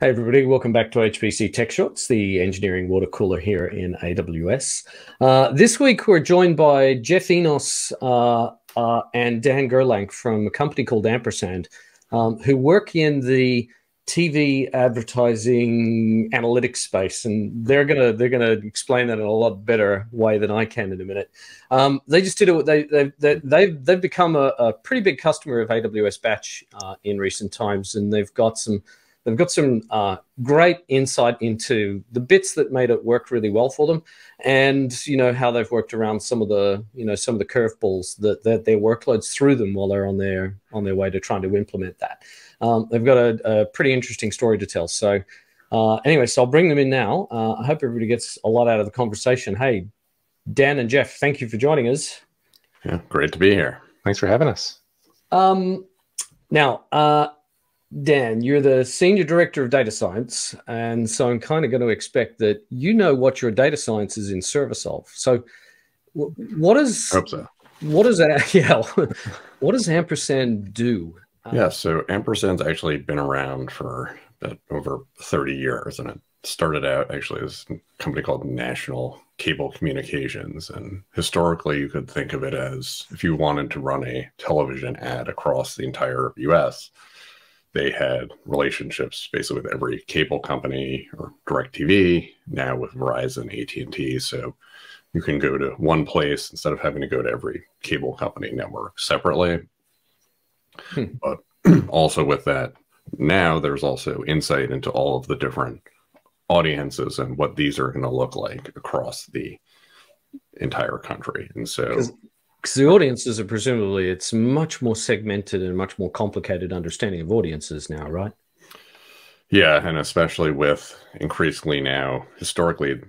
Hey everybody, welcome back to HPC Tech Shorts, the engineering water cooler here in AWS. Uh, this week we're joined by Jeff Enos uh, uh, and Dan Gerlanc from a company called Ampersand, um, who work in the TV advertising analytics space, and they're gonna they're gonna explain that in a lot better way than I can in a minute. Um, they just did it. They they they they've they've become a, a pretty big customer of AWS Batch uh, in recent times, and they've got some They've got some uh, great insight into the bits that made it work really well for them, and you know how they've worked around some of the you know some of the curveballs that, that their workloads through them while they're on their on their way to trying to implement that. Um, they've got a, a, pretty interesting story to tell. So uh, anyway, so I'll bring them in now. Uh, I hope everybody gets a lot out of the conversation. Hey, Dan and Jeff, thank you for joining us. Yeah, great to be here. Thanks for having us. Um, now, uh, Dan, you're the senior director of data science, and so I'm kind of going to expect that you know what your data science is in service of. So, what is hope so. What does that? Yeah, what does ampersand do? Uh, yeah, so ampersand's actually been around for over 30 years, and it started out actually as a company called National Cable Communications. And historically, you could think of it as if you wanted to run a television ad across the entire U.S they had relationships basically with every cable company or direct tv now with Verizon, AT&T. So you can go to one place instead of having to go to every cable company network separately. Hmm. But also with that, now there's also insight into all of the different audiences and what these are going to look like across the entire country. And so because the audiences are presumably it's much more segmented and much more complicated understanding of audiences now, right? Yeah, and especially with increasingly now, historically,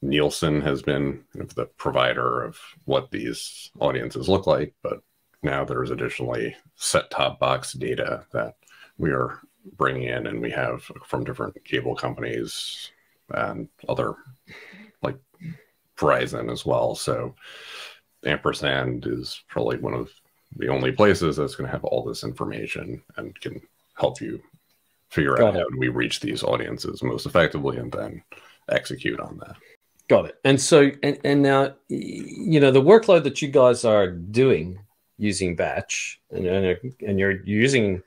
Nielsen has been the provider of what these audiences look like, but now there's additionally set-top box data that we are bringing in, and we have from different cable companies and other like Verizon as well. So ampersand is probably one of the only places that's going to have all this information and can help you figure Got out it. how do we reach these audiences most effectively and then execute on that. Got it. And so, and, and now, you know, the workload that you guys are doing using Batch, and, and, and you're using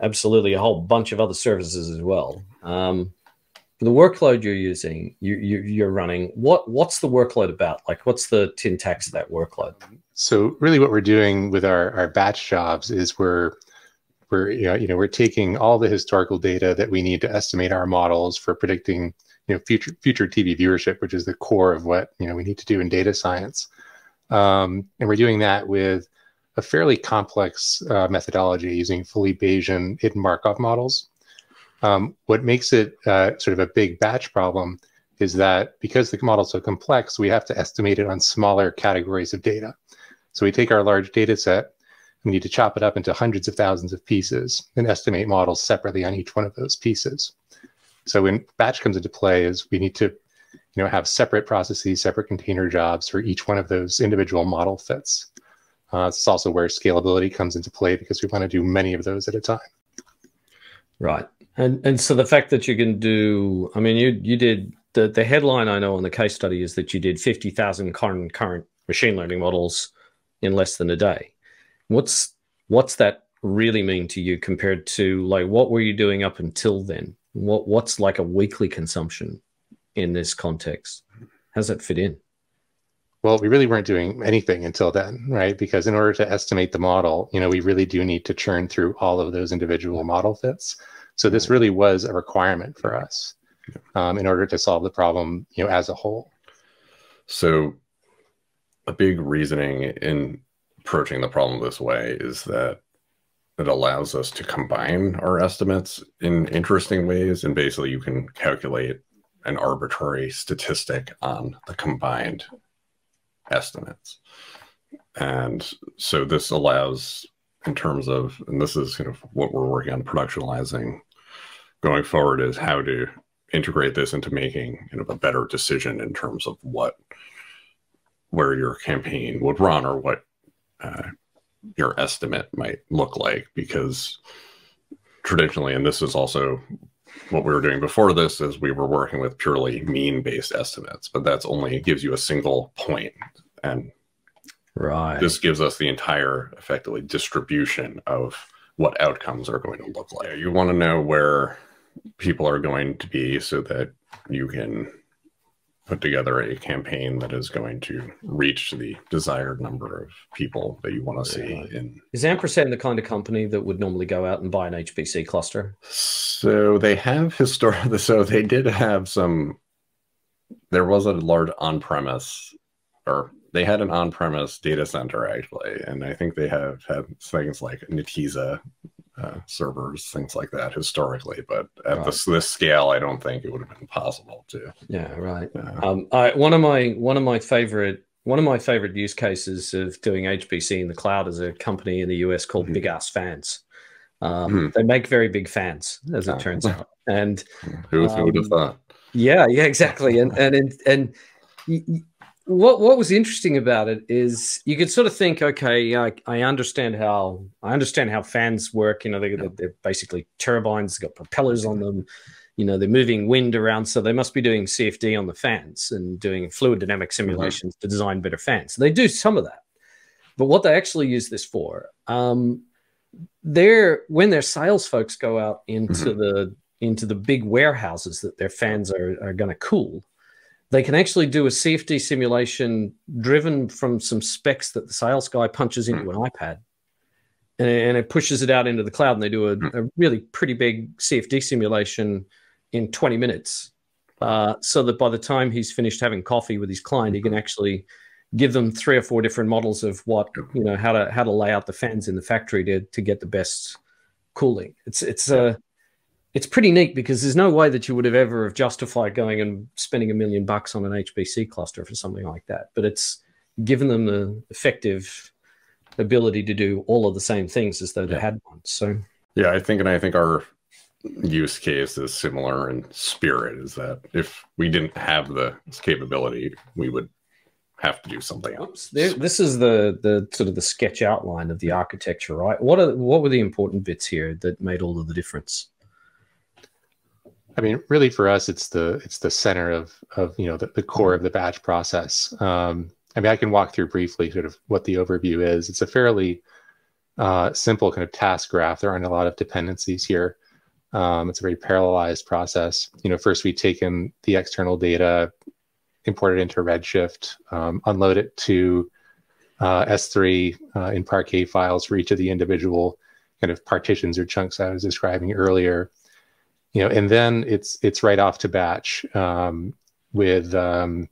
absolutely a whole bunch of other services as well. Um, the workload you're using, you, you are running. What what's the workload about? Like, what's the syntax of that workload? So really, what we're doing with our our batch jobs is we're we're you know, you know we're taking all the historical data that we need to estimate our models for predicting you know future future TV viewership, which is the core of what you know we need to do in data science, um, and we're doing that with a fairly complex uh, methodology using fully Bayesian hidden Markov models. Um, what makes it uh, sort of a big batch problem is that because the model is so complex, we have to estimate it on smaller categories of data. So we take our large data set, we need to chop it up into hundreds of thousands of pieces and estimate models separately on each one of those pieces. So when batch comes into play is we need to you know, have separate processes, separate container jobs for each one of those individual model fits. Uh, it's also where scalability comes into play because we want to do many of those at a time. Right. And and so the fact that you can do, I mean, you you did the the headline I know on the case study is that you did fifty thousand current current machine learning models in less than a day. What's what's that really mean to you compared to like what were you doing up until then? What what's like a weekly consumption in this context? How's that fit in? Well, we really weren't doing anything until then, right? Because in order to estimate the model, you know, we really do need to churn through all of those individual model fits. So this really was a requirement for us um, in order to solve the problem, you know, as a whole. So a big reasoning in approaching the problem this way is that it allows us to combine our estimates in interesting ways. And basically you can calculate an arbitrary statistic on the combined estimates. And so this allows in terms of, and this is kind of what we're working on productionalizing going forward is how to integrate this into making you know, a better decision in terms of what where your campaign would run or what uh, your estimate might look like. Because traditionally and this is also what we were doing before this is we were working with purely mean based estimates but that's only gives you a single point. And right. this gives us the entire effectively distribution of what outcomes are going to look like. You want to know where people are going to be so that you can put together a campaign that is going to reach the desired number of people that you want to see in is ampersand the kind of company that would normally go out and buy an hpc cluster? So they have historic so they did have some there was a large on-premise or they had an on-premise data center actually and i think they have had things like netezza uh, servers, things like that historically. But at right. this, this scale, I don't think it would have been possible to. Yeah, right. Um, I, one of my one of my favorite one of my favorite use cases of doing HPC in the cloud is a company in the US called mm-hmm. Big Ass Fans. Um, mm-hmm. They make very big fans, as it turns out. And who, who would have um, thought? Yeah, yeah, exactly. And and and, and what what was interesting about it is you could sort of think, okay, I, I understand how I understand how fans work. You know, they, they're basically turbines, got propellers on them. You know, they're moving wind around, so they must be doing CFD on the fans and doing fluid dynamic mm-hmm. simulations mm-hmm. to design better fans. So they do some of that, but what they actually use this for, um, they're when their sales folks go out into mm-hmm. the into the big warehouses that their fans are, are going to cool they can actually do a CFD simulation driven from some specs that the sales guy punches into an iPad. And, and, it pushes it out into the cloud, and they do a, a really pretty big CFD simulation in 20 minutes. Uh, so that by the time he's finished having coffee with his client, he can actually give them three or four different models of what you know how to how to lay out the fans in the factory to to get the best cooling. It's it's a it's pretty neat because there's no way that you would have ever have justified going and spending a million bucks on an HPC cluster for something like that. But it's given them the effective ability to do all of the same things as though they had one. So yeah, I think, and I think our use case is similar in spirit. Is that if we didn't have the capability, we would have to do something else. There, this is the the sort of the sketch outline of the architecture, right? What are what were the important bits here that made all of the difference? I mean, really for us, it's the it's the center of of you know the, the core of the batch process. Um, I mean, I can walk through briefly sort of what the overview is. It's a fairly uh, simple kind of task graph. There aren't a lot of dependencies here. Um, it's a very parallelized process. You know, first we take in the external data, import it into Redshift, um, unload it to uh, S3 uh, in Parquet files for each of the individual kind of partitions or chunks I was describing earlier you know, and then it's it's right off to batch um, with um,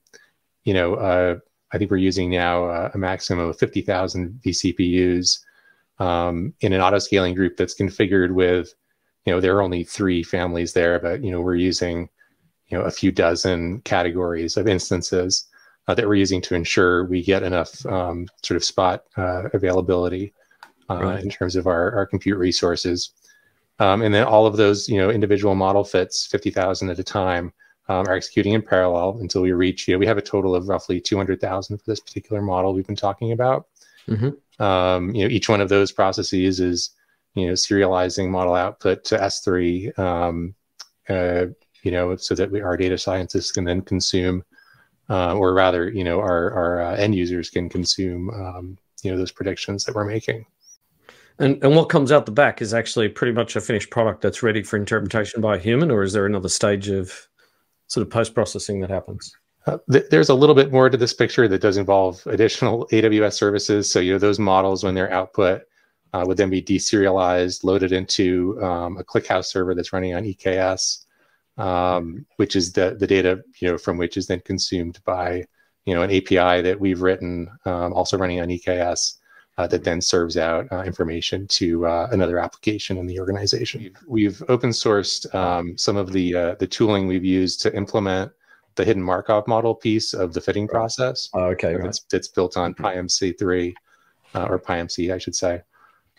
you know uh, I think we're using now uh, a maximum of fifty thousand vCPUs um, in an auto scaling group that's configured with you know there are only three families there, but you know we're using you know a few dozen categories of instances uh, that we're using to ensure we get enough um, sort of spot uh, availability uh, right. in terms of our, our compute resources. Um, and then all of those, you know, individual model fits, 50,000 at a time, um, are executing in parallel until we reach, you know, we have a total of roughly 200,000 for this particular model we've been talking about. Mm-hmm. Um, you know, each one of those processes is, you know, serializing model output to S3, um, uh, you know, so that we, our data scientists can then consume, uh, or rather, you know, our, our uh, end users can consume, um, you know, those predictions that we're making. And and what comes out the back is actually pretty much a finished product that's ready for interpretation by a human, or is there another stage of sort of post processing that happens? Uh, th- there's a little bit more to this picture that does involve additional AWS services. So you know those models when they're output uh, would then be deserialized, loaded into um, a ClickHouse server that's running on EKS, um, which is the the data you know from which is then consumed by you know an API that we've written, um, also running on EKS that then serves out uh, information to uh, another application in the organization. We've, open sourced um, some of the uh, the tooling we've used to implement the hidden Markov model piece of the fitting process. Oh, okay, right. it's, it's built on PyMC3 uh, or PyMC, I should say.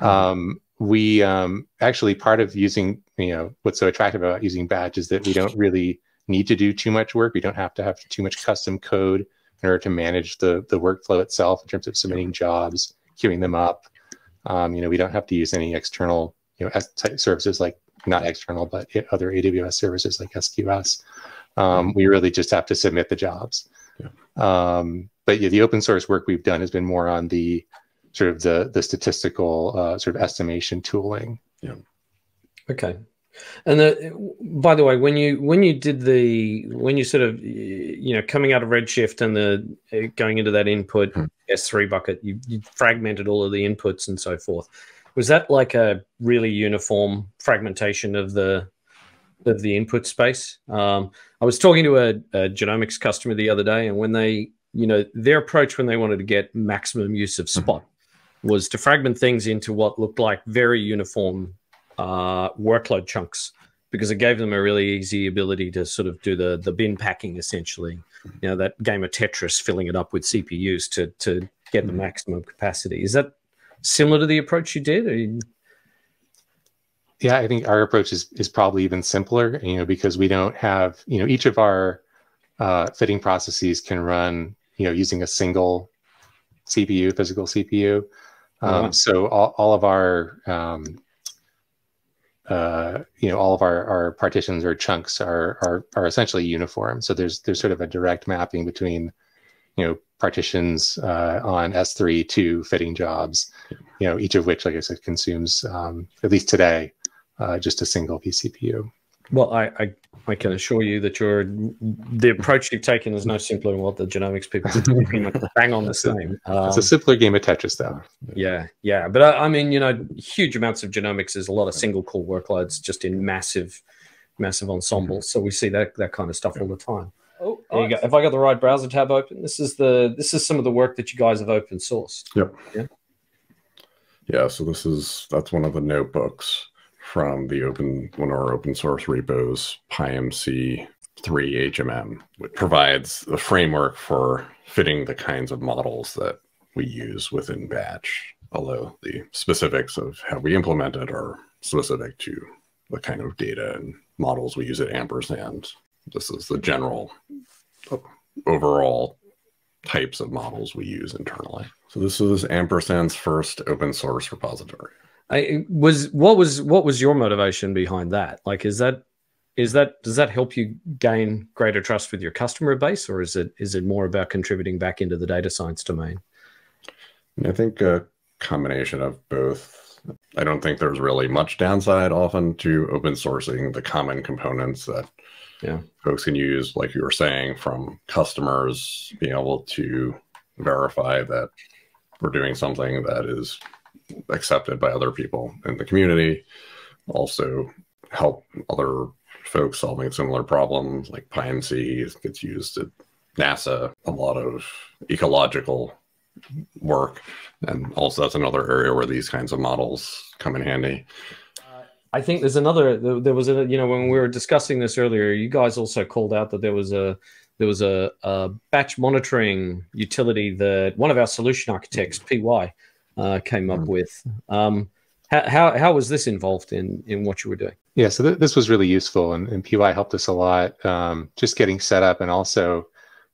Um, we um, actually part of using you know what's so attractive about using batch is that we don't really need to do too much work. We don't have to have too much custom code in order to manage the the workflow itself in terms of submitting jobs, queuing them up. Um, you know, we don't have to use any external you know type services like not external but other AWS services like SQS. Um, we really just have to submit the jobs. Yeah. Um, but yeah, the open source work we've done has been more on the sort of the the statistical uh, sort of estimation tooling. Yeah. Okay. And the, by the way, when you when you did the when you sort of you know coming out of Redshift and the going into that input hmm. S3 bucket, you, you fragmented all of the inputs and so forth. Was that like a really uniform fragmentation of the of the input space? Um, I was talking to a, a genomics customer the other day, and when they you know their approach when they wanted to get maximum use of hmm. spot was to fragment things into what looked like very uniform uh, workload chunks because it gave them a really easy ability to sort of do the the bin packing essentially. You know that game of Tetris, filling it up with CPUs to to get the mm-hmm. maximum capacity. Is that similar to the approach you did? You... Yeah, I think our approach is is probably even simpler. You know, because we don't have you know each of our uh, fitting processes can run you know using a single CPU, physical CPU. Um, wow. So all, all of our um, uh, you know all of our, our partitions or chunks are, are are essentially uniform. So there's there's sort of a direct mapping between you know partitions uh, on S3 to fitting jobs. You know each of which, like I said, consumes um, at least today uh, just a single vCPU. Well, I, I, I can assure you that your the approach you've taken is no simpler than what the genomics people are bang on the same. Um, it's a simpler game of Tetris, though. Yeah, yeah, but I, I, mean, you know, huge amounts of genomics is a lot of single core workloads just in massive, massive ensembles. So we see that that kind of stuff all the time. Oh, there you go. If I got the right browser tab open, this is the this is some of the work that you guys have open sourced. Yep. Yeah. Yeah. So this is that's one of the notebooks from the open one of our open source repos, PyMC 3 HMM, which provides the framework for fitting the kinds of models that we use within batch, although the specifics of how we implement it are specific to the kind of data and models we use at ampersand. This is the general overall types of models we use internally. So this is ampersand's first open source repository. I was what was what was your motivation behind that? Like, is that is that does that help you gain greater trust with your customer base, or is it is it more about contributing back into the data science domain? I think a combination of both. I don't think there's really much downside often to open sourcing the common components that yeah. folks can use, like you were saying, from customers being able to verify that we're doing something that is accepted by other people in the community. Also, help other folks solving similar problems, like PyMC gets used at NASA, a lot of ecological work. And also, that's another area where these kinds of models come in handy. Uh, I think there's another. There was a you know when we were discussing this earlier, you guys also called out that there was a there was a, a batch monitoring utility that one of our solution architects, PY, uh, came up mm. with. Um, how, how, how was this involved in in what you were doing? Yeah, so th- this was really useful, and, and PY helped us a lot, um, just getting set up, and also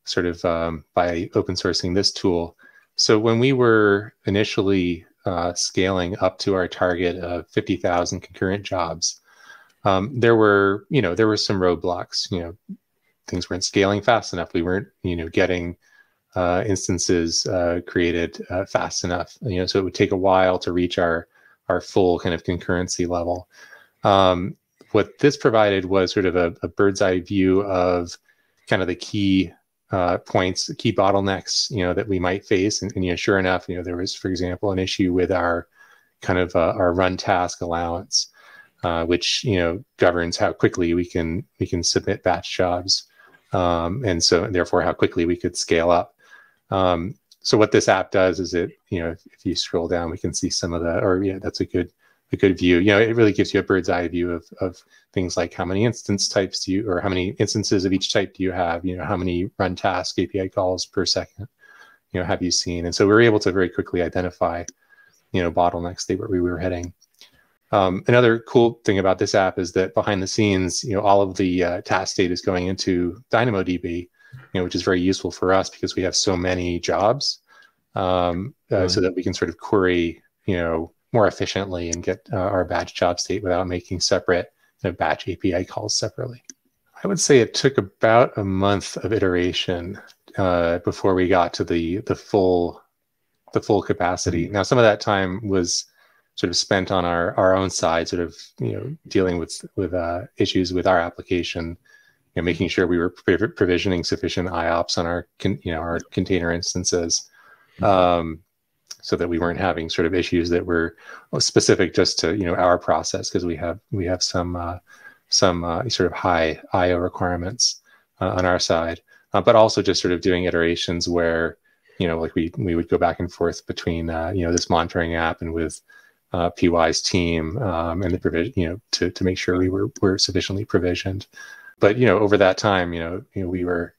sort of um, by open sourcing this tool. So when we were initially uh, scaling up to our target of 50,000 concurrent jobs, um, there were, you know, there were some roadblocks. You know, things weren't scaling fast enough. We weren't, you know, getting uh, instances uh, created uh, fast enough. You know, so it would take a while to reach our our full kind of concurrency level. Um, what this provided was sort of a, a, bird's eye view of kind of the key uh, points, key bottlenecks, you know, that we might face. And, and, you know, sure enough, you know, there was, for example, an issue with our kind of uh, our run task allowance, uh, which you know governs how quickly we can we can submit batch jobs, um, and so and therefore how quickly we could scale up. Um, so what this app does is it, you know, if, if, you scroll down, we can see some of the, or yeah, that's a good, a good view. You know, it really gives you a bird's eye view of, of things like how many instance types do you, or how many instances of each type do you have? You know, how many run task API calls per second, you know, have you seen? And so we were able to very quickly identify, you know, bottlenecks they were, we were heading. Um, another cool thing about this app is that behind the scenes, you know, all of the uh, task data is going into DynamoDB, you know, which is very useful for us because we have so many jobs, um, uh, right. so that we can sort of query, you know, more efficiently and get uh, our batch job state without making separate you know, batch API calls separately. I would say it took about a month of iteration uh, before we got to the the full the full capacity. Mm-hmm. Now, some of that time was sort of spent on our our own side, sort of you know dealing with with uh, issues with our application, you know, making sure we were provisioning sufficient IOPS on our you know our container instances, mm-hmm. um, so that we weren't having sort of issues that were specific just to you know our process because we have we have some uh, some uh, sort of high IO requirements uh, on our side, uh, but also just sort of doing iterations where you know like we we would go back and forth between uh, you know this monitoring app and with uh, PY's team um, and the provision, you know, to, to make sure we were, were sufficiently provisioned. But, you know, over that time, you know, you know, we were,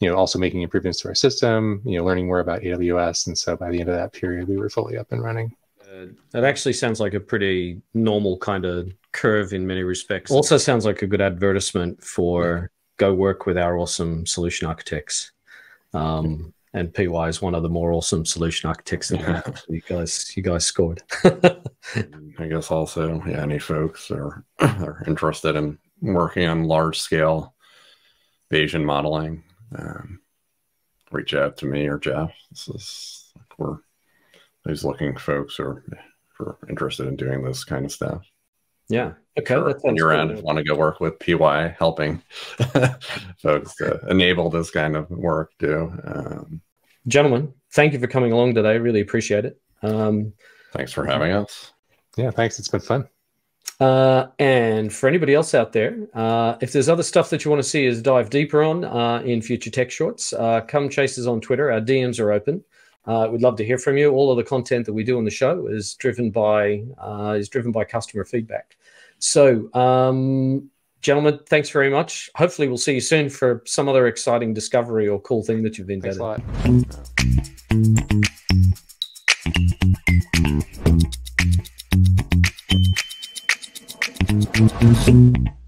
you know, also making improvements to our system, you know, learning more about AWS. And so by the end of that period, we were fully up and running. Uh, that actually sounds like a pretty normal kind of curve in many respects. Also sounds like a good advertisement for go work with our awesome solution architects. Um, and PY is one of the more awesome solution architects that yeah. you guys you guys scored. I guess also, yeah, any folks are are interested in working on large scale Bayesian modeling, um, reach out to me or Jeff. This is like we're these looking folks are are interested in doing this kind of stuff. Yeah. Okay. Sure. That's you're around, want to go work with PY, helping folks to enable this kind of work too. Um, Gentlemen, thank you for coming along today. Really appreciate it. Um, thanks for having us. Yeah, thanks. It's been fun. Uh, and for anybody else out there, uh, if there's other stuff that you want to see us dive deeper on uh, in future tech shorts, uh, come chase us on Twitter. Our DMs are open. Uh, we'd love to hear from you. All of the content that we do on the show is driven by uh, is driven by customer feedback. So, um, gentlemen, thanks very much. Hopefully, we'll see you soon for some other exciting discovery or cool thing that you've invented. Thanks a lot.